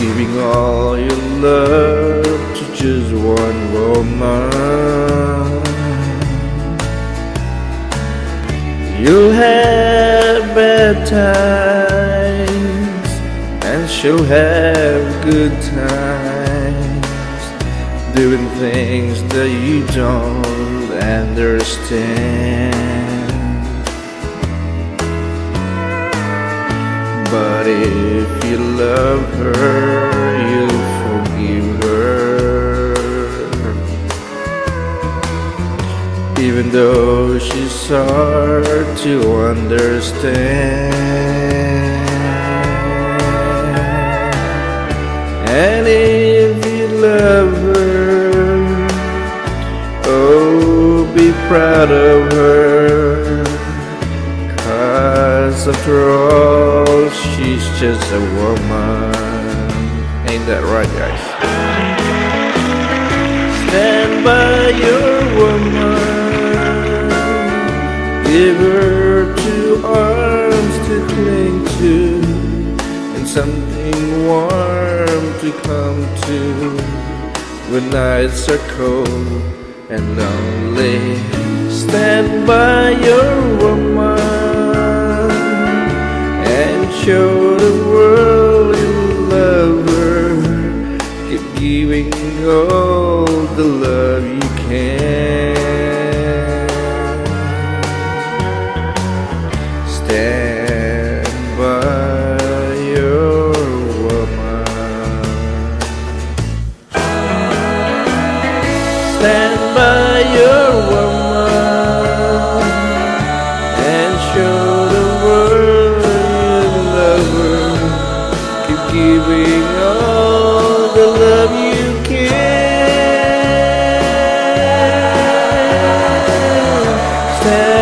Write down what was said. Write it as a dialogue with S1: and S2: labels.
S1: Giving all your love to just one woman. You'll have bad times And she'll have good times Doing things that you don't understand. But if you love her, you'll forgive her. Even though she's hard to understand. And if you love her, oh, be proud of her. Cause after all, she's just a woman. Ain't that right, guys? Stand by your woman. Give her two arms to cling to, and something warm to come to when nights are cold and lonely. Stand by your woman show the world you love her. Keep giving all the love you can. Stand by your woman. Stand by your woman stay